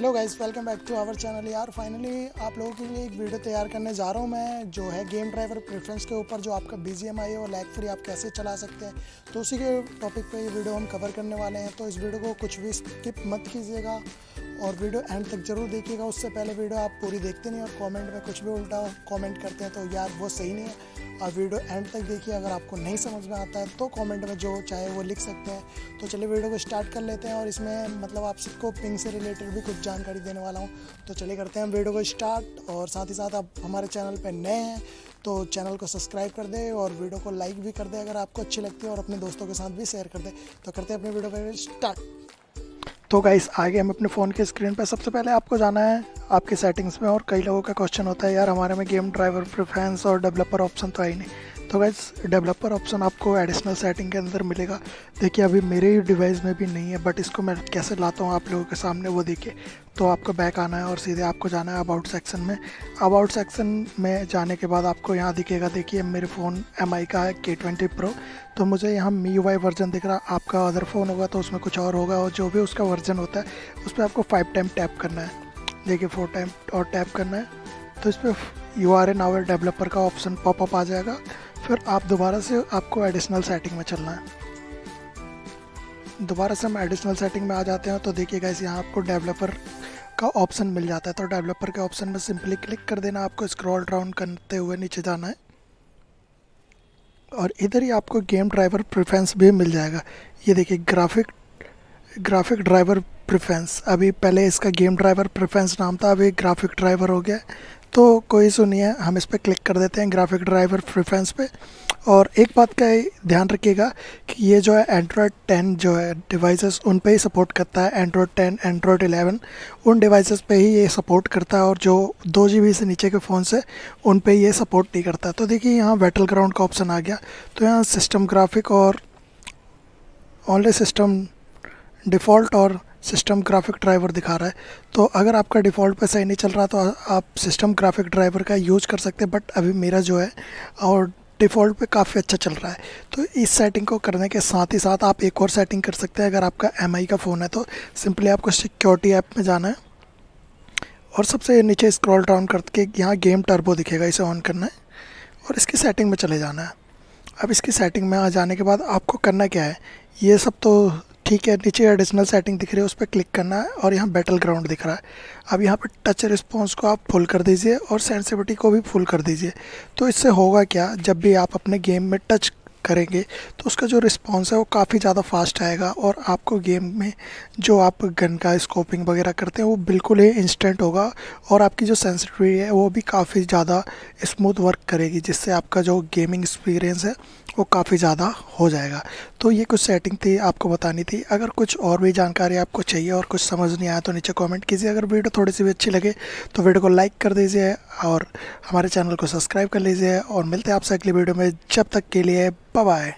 Hello guys welcome back to our channel यार। Finally आप लोगों के लिए एक वीडियो तैयार करने जा रहा हूँ मैं, जो है गेम ड्राइवर प्रेफरेंस के ऊपर, जो आपका बी है और लैग फ्री आप कैसे चला सकते हैं। तो उसी के टॉपिक पे ये वीडियो हम कवर करने वाले हैं। तो इस वीडियो को कुछ भी स्किप मत कीजिएगा। और वीडियो एंड तक ज़रूर देखिएगा। उससे पहले वीडियो आप पूरी देखते नहीं और कमेंट में कुछ भी उल्टा कमेंट करते हैं तो यार वो सही नहीं है। और वीडियो एंड तक देखिए, अगर आपको नहीं समझ में आता है तो कमेंट में जो चाहे वो लिख सकते हैं। तो चलिए वीडियो को स्टार्ट कर लेते हैं और इसमें मतलब आप सबको पिंग से रिलेटेड भी कुछ जानकारी देने वाला हूँ। तो चलिए करते हैं वीडियो को स्टार्ट और साथ ही साथ आप हमारे चैनल पर नए हैं तो चैनल को सब्सक्राइब कर दे और वीडियो को लाइक भी कर दे अगर आपको अच्छी लगती है और अपने दोस्तों के साथ भी शेयर कर दे। तो करते हैं अपने वीडियो पर स्टार्ट तो गाइस आगे हम अपने फ़ोन के स्क्रीन पर सबसे पहले आपको जाना है आपके सेटिंग्स में और कई लोगों का क्वेश्चन होता है, यार, हमारे में गेम ड्राइवर प्रेफरेंस और डेवलपर ऑप्शन तो है ही नहीं। तो गाइज़ डेवलपर ऑप्शन आपको एडिशनल सेटिंग के अंदर मिलेगा। देखिए, अभी मेरे ही डिवाइस में भी नहीं है बट इसको मैं कैसे लाता हूँ आप लोगों के सामने, वो देखिए। तो आपको बैक आना है और सीधे आपको जाना है अबाउट सेक्शन में। अबाउट सेक्शन में जाने के बाद आपको यहाँ दिखेगा, देखिए, मेरे फ़ोन एमआई का है के ट्वेंटी प्रो तो मुझे यहाँ मी वाई वर्जन दिख रहा, आपका अदर फ़ोन होगा तो उसमें कुछ और होगा, और जो भी उसका वर्जन होता है, उस पर आपको फाइव टाइम टैप करना है। देखिए फोर टाइम और टैप करना है। तो इस पर you are an our developer का ऑप्शन पॉपअप आ जाएगा। फिर आप दोबारा से आपको एडिशनल सेटिंग में चलना है। दोबारा से हम एडिशनल सेटिंग में आ जाते हैं तो देखिएगा इस यहाँ आपको डेवलपर का ऑप्शन मिल जाता है। तो डेवलपर के ऑप्शन में सिंपली क्लिक कर देना, आपको स्क्रॉल डाउन करते हुए नीचे जाना है। और इधर ही आपको गेम ड्राइवर प्रेफरेंस भी मिल जाएगा। ये देखिए ग्राफिक ग्राफिक ड्राइवर प्रेफरेंस अभी पहले इसका गेम ड्राइवर प्रेफरेंस नाम था, अभी ग्राफिक ड्राइवर हो गया तो कोई सुनिए हम इस पर क्लिक कर देते हैं ग्राफिक ड्राइवर प्रिफ्रेंस पे। और एक बात का ध्यान रखिएगा कि ये जो है एंड्रॉयड 10 जो है डिवाइसेस उन पे ही सपोर्ट करता है एंड्रॉयड 10 एंड्रॉयड 11 उन डिवाइसेस पे ही ये सपोर्ट करता है और जो दो जी से नीचे के फ़ोन से उन पे ये सपोर्ट नहीं करता। तो देखिए यहाँ बैटल ग्राउंड का ऑप्शन आ गया। तो यहाँ सिस्टम ग्राफिक और ऑनली सिस्टम डिफ़ॉल्ट और सिस्टम ग्राफिक ड्राइवर दिखा रहा है। तो अगर आपका डिफ़ॉल्ट पे सही नहीं चल रहा तो आप सिस्टम ग्राफिक ड्राइवर का यूज़ कर सकते हैं बट अभी मेरा जो है, और डिफ़ॉल्ट पे काफ़ी अच्छा चल रहा है। तो इस सेटिंग को करने के साथ ही साथ आप एक और सेटिंग कर सकते हैं, अगर आपका एमआई का फ़ोन है तो सिंपली आपको सिक्योरिटी ऐप में जाना है। और सबसे नीचे स्क्रॉल डाउन करके यहाँ गेम टर्बो दिखेगा, इसे ऑन करना है, और इसकी सेटिंग में चले जाना है। अब इसकी सेटिंग में आ जाने के बाद आपको करना क्या है, ये सब तो ठीक है, नीचे एडिशनल सेटिंग दिख रही है, उस पर क्लिक करना है और यहाँ बैटल ग्राउंड दिख रहा है। अब यहाँ पर टच रिस्पॉन्स को आप फुल कर दीजिए और सेंसिविटी को भी फुल कर दीजिए। तो इससे होगा क्या? जब भी आप अपने गेम में टच करेंगे तो उसका जो रिस्पॉन्स है वो काफ़ी ज़्यादा फास्ट आएगा और आपको गेम में जो आप गन का स्कोपिंग वगैरह करते हैं, वो बिल्कुल ही इंस्टेंट होगा और आपकी जो सेंसिटिविटी है वो भी काफ़ी ज़्यादा स्मूथ वर्क करेगी, जिससे आपका जो गेमिंग एक्सपीरियंस है वो काफ़ी ज़्यादा हो जाएगा। तो ये कुछ सेटिंग थी, आपको बतानी थी। अगर कुछ और भी जानकारी आपको चाहिए और कुछ समझ नहीं आया तो नीचे कमेंट कीजिए। अगर वीडियो थोड़ी सी भी अच्छी लगे तो वीडियो को लाइक कर दीजिए और हमारे चैनल को सब्सक्राइब कर लीजिए और मिलते हैं आपसे अगली वीडियो में। जब तक के लिए बाय